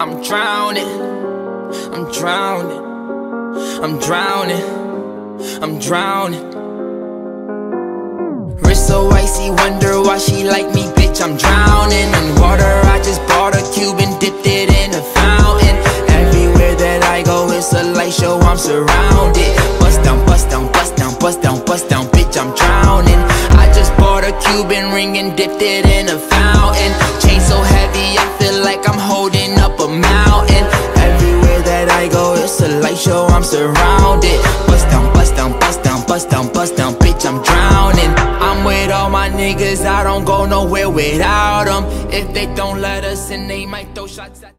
I'm drowning, I'm drowning, I'm drowning, I'm drowning. Wrist so icy, wonder why she like me, bitch. I'm drowning in water. I just bought a cube and dipped it in a fountain. Everywhere that I go, it's a light show. I'm surrounded. Bust down, bust down, bust down, bust down, bust down, bitch. I'm drowning. I just bought a Cuban ring and dipped it in a fountain. Go, it's a light show. I'm surrounded. Bust down, bust down, bust down, bust down, bust down, bitch. I'm drowning. I'm with all my niggas. I don't go nowhere without them. If they don't let us in, they might throw shots at